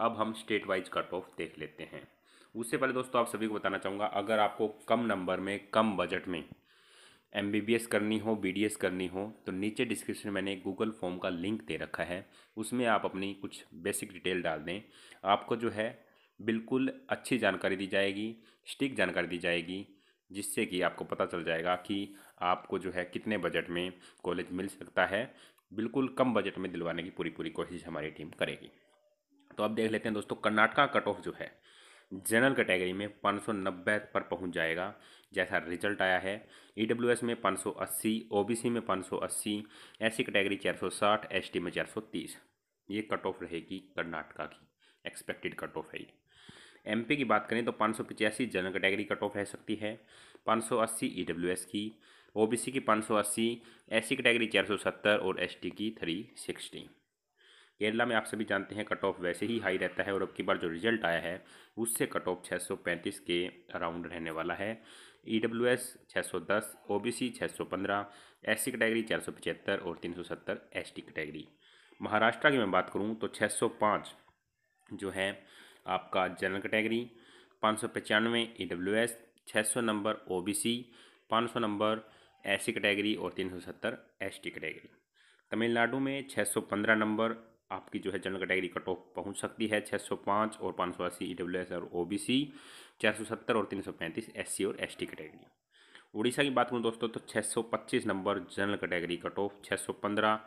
अब हम state wise cut off देख लेते हैं। उससे पहले दोस्तों आप सभी को बताना चाहूँगा, अगर आपको कम नंबर में, कम बजट में एमबीबीएस करनी हो बीडीएस करनी हो तो नीचे डिस्क्रिप्शन में मैंने गूगल फॉर्म का लिंक दे रखा है। उसमें आप अपनी कुछ बेसिक डिटेल डाल दें। आपको जो है बिल्कुल अच्छी जानकारी दी जाएगी स्टिक जानकारी दी जाएगी, जिससे कि आपको पता चल जाएगा कि आपको जो है कितने बजट में कॉलेज मिल सकता है। बिल्कुल कम बजट में दिलवाने की पूरी पूरी कोशिश हमारी टीम करेगी। तो अब देख लेते हैं दोस्तों, कर्नाटका कट ऑफ़ जो है जनरल कैटेगरी में 590 पर पहुँच जाएगा। जैसा रिज़ल्ट आया है ईडब्ल्यूएस में 580 ओबीसी में 580 ऐसी कैटेगरी 460 एसटी में 430 ये कट ऑफ़ रहेगी कर्नाटका की एक्सपेक्टेड कट ऑफ़ है ये। एमपी की बात करें तो पाँच सौ पचासी जनरल कैटेगरी कट ऑफ़ रह सकती है। पाँच सौ अस्सी ईडब्ल्यूएस की ओबीसी की पाँच सौ अस्सी एस कैटेगरी चार सौ सत्तर और एसटी की थ्री सिक्सटी केरला में आप सभी जानते हैं कट ऑफ़ वैसे ही हाई रहता है और अब की बार जो रिज़ल्ट आया है, उससे कट ऑफ़ छः सौ पैंतीस के अराउंड रहने वाला है। ई डब्ल्यू एस छः सौ दस ओ बी सी छः सौ पंद्रह एस सी कैटेगरी चार सौ पचहत्तर और तीन सौ सत्तर एस टी कैटेगरी महाराष्ट्र की मैं बात करूँ तो छः सौ पाँच जो है आपका जनरल कैटेगरी पाँच सौ पचानवे ई डब्ल्यू एस छः सौ नंबर ओ बी सी पाँच सौ नंबर एस सी कैटेगरी और तीन सौ सत्तर एस टी कैटेगरी तमिलनाडु में छः सौ पंद्रह नंबर आपकी जो है जनरल कैटेगरी कट ऑफ़ पहुँच सकती है छः सौ पाँच और पाँच सौ अस्सी ई एस और ओ बी सी चार सौ सत्तर और तीन सौ पैंतीस एस सी और एस टी कैटेगरी उड़ीसा की बात करूँ दोस्तों तो छः सौ पच्चीस number general category cut off छः सौ पंद्रह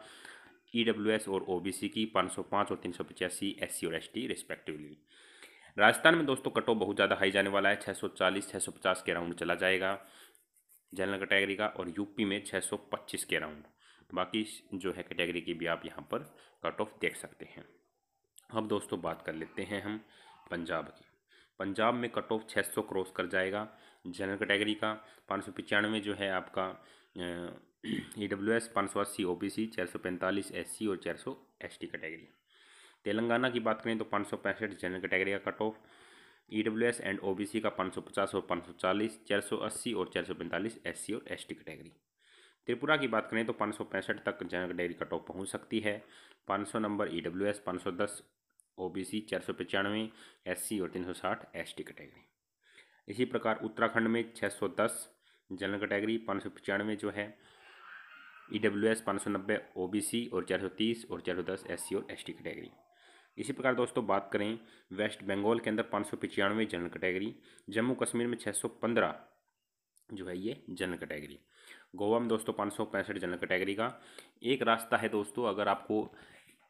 ई डब्ल्यू एस और ओ बी सी की, पाँच सौ पाँच और तीन सौ पचासी एस सी और एस टी रिस्पेक्टिवली राजस्थान में दोस्तों कट ऑफ़ बहुत ज़्यादा हाई जाने वाला है छः सौ चालीस छः सौ पचास के राउंड चला जाएगा जनरल कैटेगरी का और यूपी में छः सौ पच्चीस के राउंड बाकी जो है कैटेगरी की भी आप यहाँ पर कट ऑफ़ देख सकते हैं। अब दोस्तों बात कर लेते हैं हम पंजाब की। पंजाब में कट ऑफ़ छः सौ क्रॉस कर जाएगा जनरल कैटेगरी का, पाँच सौ पचानवे जो है आपका ई डब्ल्यू एस पाँच सौ अस्सी ओ बी सी चार सौ पैंतालीस एस सी और चार सौ एस टी कैटेगरी। तेलंगाना की बात करें तो पाँच सौ पैंसठ जनरल कैटेगरी का cut off E W S and O B C का पाँच सौ पचास और पाँच सौ चालीस, चार सौ अस्सी और चार सौ पैंतालीस एस सी और एस टी कैटेगरी। त्रिपुरा की बात करें तो पाँच सौ पैंसठ तक जनरल कैटेगरी कट ऑफ़ पहुँच सकती है। पाँच सौ नंबर ई डब्ल्यू एस पाँच सौ दस ओ बी सी चार सौ एस सी और तीन सौ साठ एस टी कैटेगरी इसी प्रकार उत्तराखंड में छः सौ दस जनरल कैटेगरी पाँच सौ जो है ई डब्ल्यू एस पाँच सौ नब्बे ओ बी सी और चार सौ तीस और चार सौ दस एस सी और एस टी कैटेगरी इसी प्रकार दोस्तों बात करें, वेस्ट बंगाल के अंदर पाँच सौ पचानवे जनरल कैटेगरी जम्मू कश्मीर में छः सौ पंद्रह जो है ये जनरल कैटेगरी। गोवा में दोस्तों पाँच सौ पैंसठ जनरल कैटेगरी का एक रास्ता है दोस्तों, अगर आपको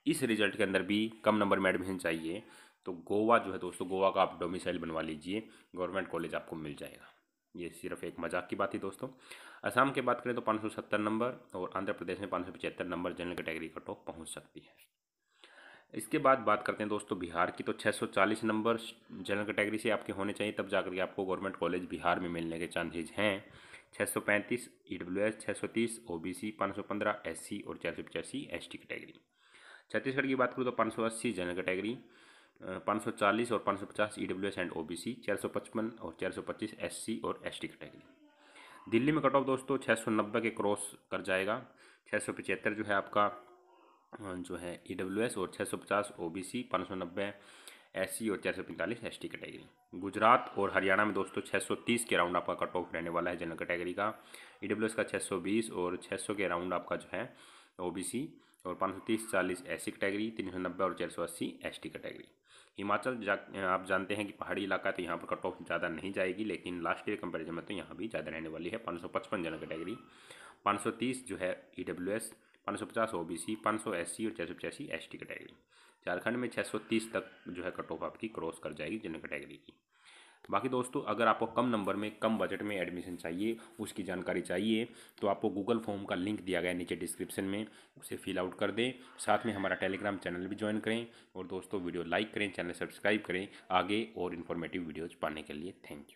इस रिज़ल्ट के अंदर भी कम नंबर में एडमिशन चाहिए तो गोवा जो है दोस्तों, गोवा का आप डोमिसाइल बनवा लीजिए, गवर्नमेंट कॉलेज आपको मिल जाएगा। ये सिर्फ़ एक मज़ाक की बात थी दोस्तों। असम की बात करें तो पाँच सौ सत्तर नंबर और आंध्र प्रदेश में पाँच सौ पचहत्तर number general category cut off पहुँच सकती है। इसके बाद बात करते हैं दोस्तों बिहार की। तो 640 नंबर जनरल कैटेगरी से आपके होने चाहिए, तब जाकर के आपको गवर्नमेंट कॉलेज बिहार में मिलने के चांसेज हैं। छः सौ पैंतीस ई डब्ल्यू एस छः सौ तीस ओ बी सी पाँच सौ पंद्रह एस सी और चार सौ पचासी एस कैटेगरी। छत्तीसगढ़ की बात करूँ तो पाँच सौ अस्सी जनरल कैटेगरी पाँच सौ चालीस और पाँच सौ एंड ओ बी और चार सौ और एस टी कैटेगरी। दिल्ली में कट ऑफ़ दोस्तों छः सौ नब्बे के क्रॉस कर जाएगा छः सौ पचहत्तर जो है आपका जो है ई डब्ल्यू एस और छः सौ पचास ओ बी सी पाँच सौ नब्बे एस सी और चार सौ पैंतालीस एस टी कैटेगरी गुजरात और हरियाणा में दोस्तों छः सौ तीस के राउंड आपका कट ऑफ़ रहने वाला है जनरल कैटेगरी का। ई डब्ल्यू एस का छः सौ बीस और छः सौ के राउंड आपका जो है ओ बी सी और पाँच सौ तीस चालीस एस सी कैटेगरी तीन सौ नब्बे और चार सौ अस्सी एस टी कैटेगरी हिमाचल जा, आप जानते हैं कि पहाड़ी इलाका तो यहाँ पर कट ऑफ़ ज़्यादा नहीं जाएगी, लेकिन लास्ट ईयर कंपेरिजन में तो यहाँ भी ज़्यादा रहने वाली है, पाँच सौ पचपन जनरल कैटेगरी पाँच सौ तीस जो है ई डब्ल्यू एस पाँच सौ पचास ओ बी सी पाँच सौ एस सी और छः सौ पचासी एस टी कैटेगरी झारखंड में 630 तक जो है कट ऑफ़ आपकी क्रॉस कर जाएगी जनरल कैटेगरी की। बाकी दोस्तों, अगर आपको कम नंबर में, कम बजट में एडमिशन चाहिए, उसकी जानकारी चाहिए तो आपको गूगल फॉर्म का लिंक दिया गया नीचे डिस्क्रिप्शन में, उसे फिल आउट कर दें। साथ में हमारा टेलीग्राम चैनल भी ज्वाइन करें और दोस्तों वीडियो लाइक करें चैनल सब्सक्राइब करें, आगे और इन्फॉर्मेटिव वीडियोज़ पाने के लिए। Thank you